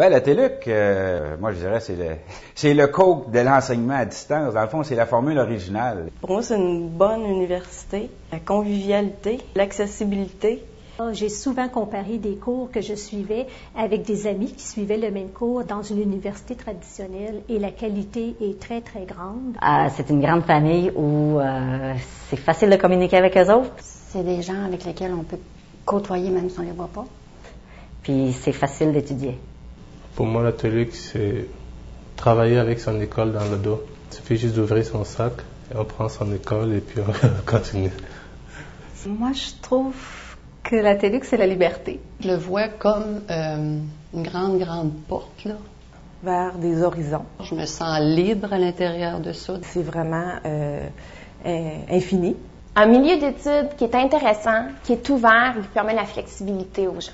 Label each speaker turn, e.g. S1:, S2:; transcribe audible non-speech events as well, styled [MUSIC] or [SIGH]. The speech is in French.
S1: Ben, la TELUC, euh, moi, je dirais, c'est le, [LAUGHS] c'est le coke de l'enseignement à distance. Dans le fond, c'est la formule originale.
S2: Pour moi, c'est une bonne université. La convivialité, l'accessibilité.
S3: J'ai souvent comparé des cours que je suivais avec des amis qui suivaient le même cours dans une université traditionnelle et la qualité est très, très grande.
S4: Euh, c'est une grande famille où euh, c'est facile de communiquer avec eux autres.
S5: C'est des gens avec lesquels on peut côtoyer même si on ne les voit pas.
S4: Puis c'est facile d'étudier.
S6: Pour moi, la TELUC, c'est travailler avec son école dans le dos. Il suffit juste d'ouvrir son sac et on prend son école et puis on [LAUGHS] continue.
S7: Moi, je trouve que la TELUC, c'est la liberté.
S8: Je le vois comme euh, une grande, grande porte, là.
S2: Vers des horizons.
S8: Je me sens libre à l'intérieur de ça.
S2: C'est vraiment euh, infini.
S9: Un milieu d'études qui est intéressant, qui est ouvert et qui permet la flexibilité aux gens.